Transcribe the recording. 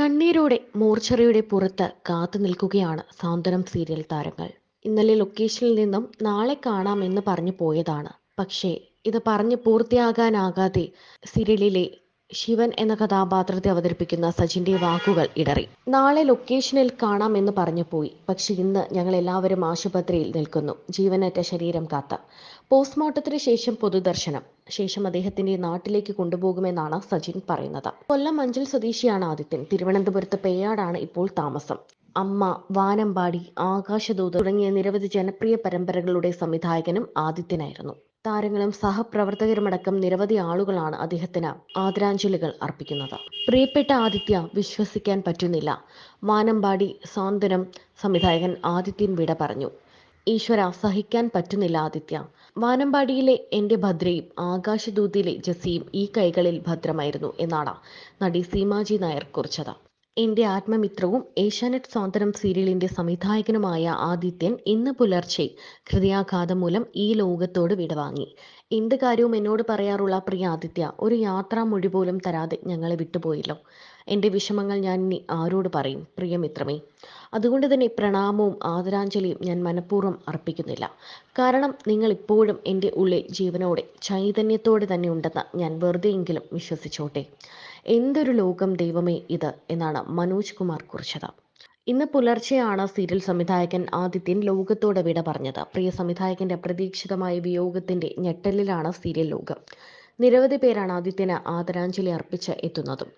കണ്ണീരോടെ മോർച്ചറിയുടെ പുറത്ത് കാത്തു നിൽക്കുകയാണ് സാന്ത്വനം സീരിയൽ താരങ്ങൾ. ഇന്നലെ ലൊക്കേഷനിൽ നിന്നും നാളെ കാണാം എന്ന് പറഞ്ഞു പോയതാണ്. പക്ഷേ ഇത് പറഞ്ഞ് പൂർത്തിയാകാനാകാതെ സീരിയലിലെ ശിവൻ എന്ന കഥാപാത്രത്തെ അവതരിപ്പിക്കുന്ന സജിന്റെ വാക്കുകൾ ഇടറി. നാളെ ലൊക്കേഷനിൽ കാണാം എന്ന് പറഞ്ഞു പോയി. പക്ഷെ ഇന്ന് ഞങ്ങൾ എല്ലാവരും ആശുപത്രിയിൽ നിൽക്കുന്നു. ജീവനറ്റ ശരീരം കാത്ത. പോസ്റ്റ്മോർട്ടത്തിന് ശേഷം പൊതുദർശനം. ശേഷം അദ്ദേഹത്തിന്റെ നാട്ടിലേക്ക് കൊണ്ടുപോകുമെന്നാണ് സജിൻ പറയുന്നത്. കൊല്ലം മഞ്ചൽ സ്വദേശിയാണ് ആദിത്യൻ. തിരുവനന്തപുരത്ത് പേയാടാണ് ഇപ്പോൾ താമസം. അമ്മ വാനമ്പാടി ആകാശദൂത് തുടങ്ങിയ നിരവധി ജനപ്രിയ പരമ്പരകളുടെ സംവിധായകനും ആദിത്യനായിരുന്നു. താരങ്ങളും സഹപ്രവർത്തകരുമടക്കം നിരവധി ആളുകളാണ് അദ്ദേഹത്തിന് ആദരാഞ്ജലികൾ അർപ്പിക്കുന്നത്. പ്രിയപ്പെട്ട ആദിത്യ വിശ്വസിക്കാൻ പറ്റുന്നില്ല. വാനമ്പാടി സാന്ത്വനം സംവിധായകൻ ആദിത്യൻ വിട പറഞ്ഞു. ഈശ്വര സഹിക്കാൻ പറ്റുന്നില്ല ആദിത്യ. വാനമ്പാടിയിലെ എന്റെ ഭദ്രയും ആകാശദൂതിലെ ജസിയും ഈ കൈകളിൽ ഭദ്രമായിരുന്നു എന്നാണ് നടി സീമാജി നായർ കുറിച്ചത്. എന്റെ ആത്മമിത്രവും ഏഷ്യാനെറ്റ് സ്വാതന്ത്ര്യം സീരിയലിന്റെ സംവിധായകനുമായ ആദിത്യൻ ഇന്ന് പുലർച്ചെ ഹൃദയാഘാതം മൂലം ഈ ലോകത്തോട് വിടവാങ്ങി. എന്ത് കാര്യവും എന്നോട് പറയാറുള്ള പ്രിയ ആദിത്യ ഒരു യാത്രാ മൊഴി പോലും തരാതെ ഞങ്ങളെ വിട്ടുപോയല്ലോ. എന്റെ വിഷമങ്ങൾ ഞാൻ ഇനി ആരോട് പറയും പ്രിയമിത്രമേ അതുകൊണ്ട് തന്നെ പ്രണാമവും ആദരാഞ്ജലിയും ഞാൻ മനഃപൂർവം അർപ്പിക്കുന്നില്ല. കാരണം നിങ്ങൾ ഇപ്പോഴും എന്റെ ഉള്ളിൽ ജീവനോടെ ചൈതന്യത്തോടെ തന്നെ ഉണ്ടെന്ന് ഞാൻ വെറുതെയെങ്കിലും വിശ്വസിച്ചോട്ടെ. എന്തൊരു ലോകം ദൈവമേ ഇത് എന്നാണ് മനോജ് കുമാർ കുറിച്ചത്. ഇന്ന് പുലർച്ചെയാണ് സീരിയൽ സംവിധായകൻ ആദിത്യൻ ലോകത്തോടെ വിട പറഞ്ഞത്. പ്രിയ സംവിധായകന്റെ അപ്രതീക്ഷിതമായ വിയോഗത്തിന്റെ ഞെട്ടലിലാണ് സീരിയൽ ലോകം. നിരവധി പേരാണ് ആദിത്യന് ആദരാഞ്ജലി അർപ്പിച്ച് എത്തുന്നതും.